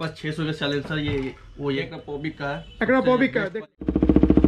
पास 600 का साइलेंसर ये वो ये। पॉबिक का है एक्रापोबिक का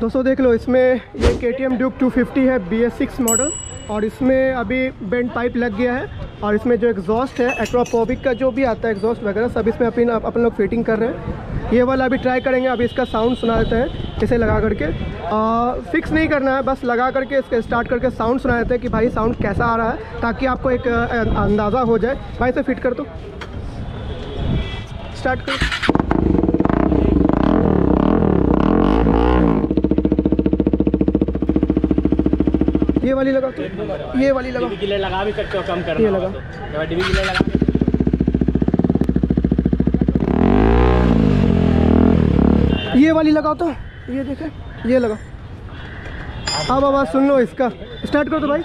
दोस्तों देख लो, इसमें ये K T M Duke two है बी एस सिक्स मॉडल और इसमें अभी बेंड पाइप लग गया है। और इसमें जो एग्जॉस्ट है एक्रोपोबिक का जो भी आता है एग्जॉस्ट वगैरह सब इसमें अपन अपन लोग फिटिंग कर रहे हैं। ये वाला अभी ट्राई करेंगे अभी इसका साउंड सुना देते हैं इसे लगा करके। आ, फिक्स नहीं करना है बस लगा करके इसके स्टार्ट करके साउंड सुना देते हैं कि भाई साउंड कैसा आ रहा है ताकि आपको एक अंदाज़ा हो जाए। भाई इसे फिट कर दो। स्टार्ट कर। ये वाली लगा तो। ये वाली लगा। के लिए लगा भी सकते हो कम करना ये लगा। तो। डीबी के लिए लगा ये वाली लगाओ तो। ये देखे ये लगा। अब आवाज़ सुन लो इसका। स्टार्ट कर दो भाई।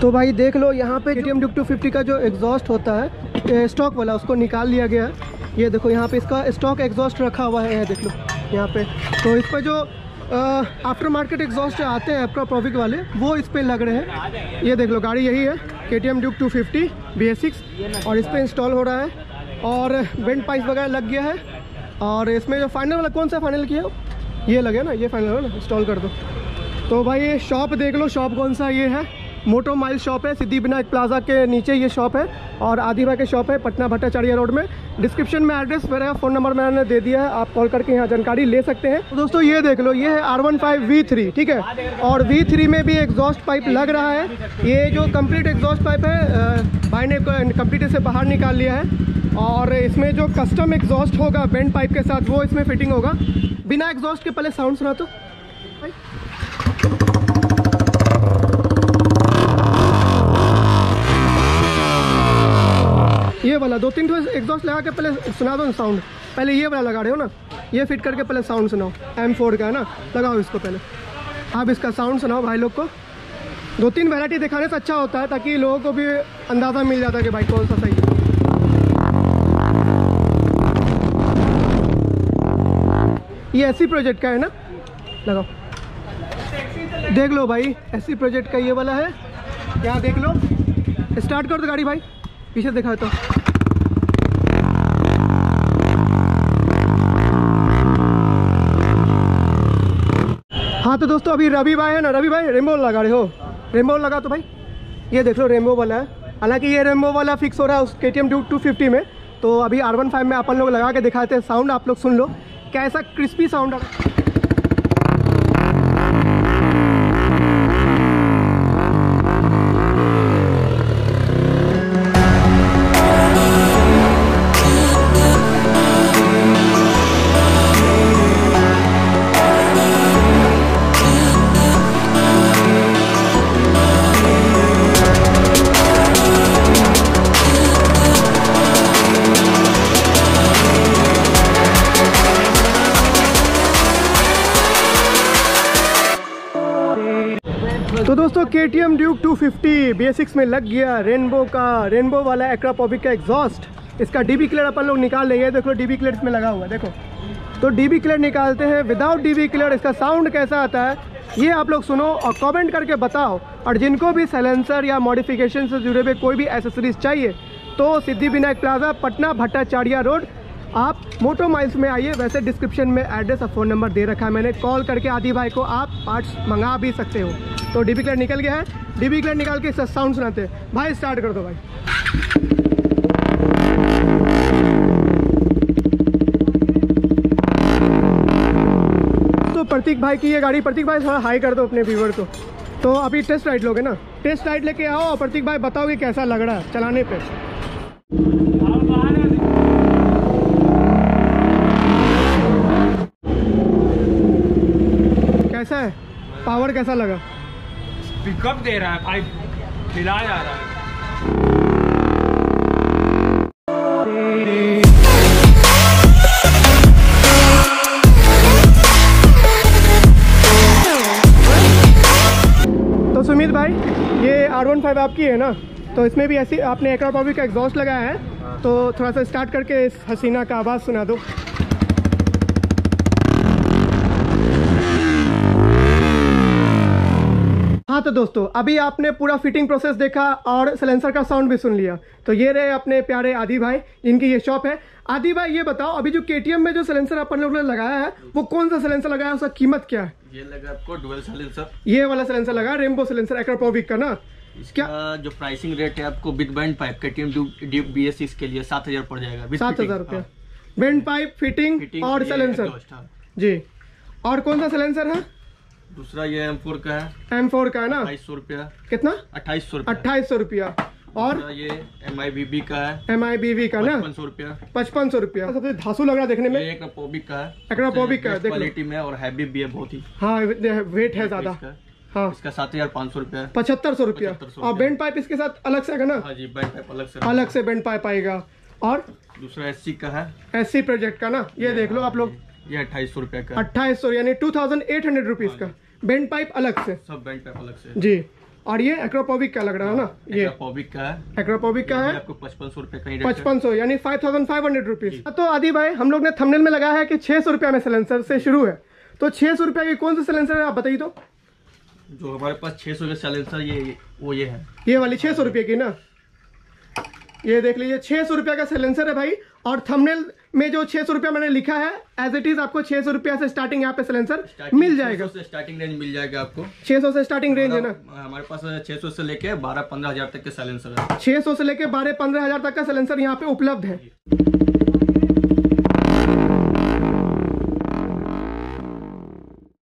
तो भाई देख लो यहाँ पे टी एम टू फिफ्टी का जो एग्जॉस्ट होता है स्टॉक वाला, उसको निकाल लिया गया। है ये देखो, यहाँ पे इसका स्टॉक एग्जॉस्ट रखा हुआ है, देख लो, यहाँ पे। तो इस पर जो आफ्टर मार्केट एग्जॉस्ट आते हैं एप्रो प्रोविक वाले, वो इस पर लग रहे हैं। ये देख लो, गाड़ी यही है K T M Duke two fifty B S six और इस पर इंस्टॉल हो रहा है। और बेंड पाइप वगैरह लग गया है। और इसमें जो फाइनल वाला, कौन सा फाइनल किया? ये लगे ना, ये फाइनल ना इंस्टॉल कर दो। तो भाई, ये शॉप देख लो शॉप कौन सा ये है। मोटो माइल शॉप है सिद्धि विनायक प्लाजा के नीचे ये शॉप है और आदिवा के शॉप है, पटना भट्टाचार्य रोड में। डिस्क्रिप्शन में एड्रेस, मेरा फ़ोन नंबर मैंने दे दिया है, आप कॉल करके यहाँ जानकारी ले सकते हैं। तो दोस्तों, ये देख लो, ये है R one five V three ठीक है? और वी थ्री में भी एग्जॉस्ट पाइप लग रहा है। ये जो कंप्लीट एग्जॉस्ट पाइप है भाई ने कंप्लीट से बाहर निकाल लिया है। और इसमें जो कस्टम एग्जॉस्ट होगा बेंड पाइप के साथ, वो इसमें फिटिंग होगा। बिना एग्जॉस्ट के पहले साउंड सुना तो। ये वाला, दो तीन एग्जॉस्ट लगा के पहले सुना दो ना साउंड पहले ये वाला लगा रहे हो ना, ये फिट करके पहले साउंड सुनाओ। एम फोर का है ना, लगाओ इसको पहले। आप इसका साउंड सुनाओ भाई लोग को। दो तीन वैरायटी दिखाने से अच्छा होता है, ताकि लोगों को भी अंदाज़ा मिल जाता है कि भाई कौन सा सही है। ये एसी प्रोजेक्ट का है ना? लगाओ। देख लो भाई एसी प्रोजेक्ट का ये वाला है। यहाँ देख लो। स्टार्ट कर दो गाड़ी भाई। पीछे दिखा तो। तो दोस्तों, अभी रवि भाई है ना, रवि भाई रेमबो लगा रहे हो। रेमबो लगा तो भाई, ये देख लो रेमबो वाला है। हालाँकि ये रेमबो वाला फिक्स हो रहा है उस के टी एम टू फिफ्टी में। तो अभी आर वन फाइव में अपन लोग लगा के दिखाते हैं साउंड आप लोग सुन लो। कैसा क्रिस्पी साउंड आ K T M Duke two fifty में लग गया। रेनबो का, रेनबो वाला एक्रापोबिक का एग्जॉस्ट इसका डीबी क्लियर अपन लोग निकाल लेंगे। देखो डीबी क्लियर इसमें लगा हुआ है, देखो। तो डीबी क्लियर निकालते हैं। विदाउट डीबी क्लियर इसका साउंड कैसा आता है? ये आप लोग सुनो और कमेंट करके बताओ। और जिनको भी सैलेंसर या मॉडिफिकेशन से जुड़े हुए कोई भी एसेसरीज चाहिए तो सिद्धि विनायक प्लाजा पटना भट्टाचार्या रोड। आप मोटो माइल्स में आइए। वैसे डिस्क्रिप्शन में एड्रेस और फ़ोन नंबर दे रखा है मैंने। कॉल करके आदि भाई को आप पार्ट्स मंगा भी सकते हो। तो डीबी क्लर निकल गया है। डीबी क्लर निकाल के साउंड सुनाते हैं। भाई स्टार्ट कर दो भाई। तो प्रतीक भाई की ये गाड़ी, प्रतीक भाई, थोड़ा हाई कर दो अपने व्यूवर को। तो अभी टेस्ट राइड लोगे ना? टेस्ट राइड लेके आओ और प्रतीक भाई, बताओ कि कैसा लग रहा है चलाने पे। कैसा है? पावर कैसा लगा? पिकअप दे रहा है? भाई हिला जा रहा है। तो सुमित भाई, ये आर वन फाइव आपकी है ना? तो इसमें भी ऐसी, आपने एकरा का एग्जॉस्ट लगाया है। तो थोड़ा सा स्टार्ट करके इस हसीना का आवाज़ सुना दो। हाँ तो दोस्तों अभी आपने पूरा फिटिंग प्रोसेस देखा और सिलेंसर का साउंड भी सुन लिया। तो ये रहे अपने प्यारे आदि भाई जिनकी ये शॉप है। आदि भाई ये बताओ अभी जो केटीएम में जो सिलेंसर अपन लोग ने लगाया है वो कौन सा सिलेंसर लगाया है उसका कीमत क्या है? ये लगा आपको डुअल साइलेंसर ये वाला सिलेंसर लगा रेमबो सिलेंसर एक्रोपोविक का ना? इसका जो प्राइसिंग रेट है आपको बिग बैंड पाइप के टीम बी एस इसके लिए सात हज़ार पड़ जाएगा सात हज़ार रुपया। बैंड पाइप फिटिंग और सिलेंसर हाँ। जी। और कौन सा सिलेंसर है? दूसरा ये एम फोर का है। एम फोर का है ना? अट्ठाईस सौ रुपया। कितना? अट्ठाईस सौ अट्ठाईस सौ रुपया। और? ये एम आई बी बी का है। एम आई बी वी का ना? पचपन सौ रुपया। पचपन सौ रुपया। सबसे धासु लग रहा है देखने में। ये एक का है। Acropovic का है, देख क्वालिटी में और हैवी भी है बहुत ही। हाँ वेट है ज़्यादा। हाँ। इसका सात हज़ार पाँच सौ रुपया पचहत्तर सौ रुपया। और बैंड पाइप इसके साथ अलग से आएगा ना? हाँ जी बैंड पाइप अलग से। अलग से बैंड पाइप आएगा। और? दूसरा एससी का है। एससी प्रोजेक्ट का ना? ये देख लो आप लोग। ये अट्ठाईस सौ रुपया का। अट्ठाईस सौ यानी two thousand eight hundred rupees का। बेंड पाइप अलग से। सब बैंड पाइप अलग से। जी। और ये एक्रोपोविक का लग रहा है ना? ये। का। है एक्रोपोविक का है। आपको पचपन सौ रुपया है। पचपन सौ यानी five thousand five hundred rupees तो आदि भाई हम लोग ने थंबनेल में लगाया है कि छह सौ रुपया में सिलेंसर से शुरू है। तो छह सौ रुपया की कौन सा सिलेंसर है आप बताइए तो। जो हमारे पास छह सौ सैलेंसर ये वो ये है। ये वाली छह सौ रुपये की ना। ये देख लीजिए छह सौ रुपया का सिलेंसर है भाई। और थंबनेल में जो छह सौ रुपया मैंने लिखा है एज इट इज़ आपको छह सौ रुपया से स्टार्टिंग यहाँ पे सिलेंसर मिल जाएगा। से स्टार्टिंग रेंज मिल जाएगा आपको। छह सौ से स्टार्टिंग रेंज है ना? हमारे पास छह सौ से लेके बारह पंद्रह हज़ार तक के सिलेंसर है। छह सौ से लेके बारह पंद्रह हज़ार तक का सिलेंसर यहाँ पे उपलब्ध है।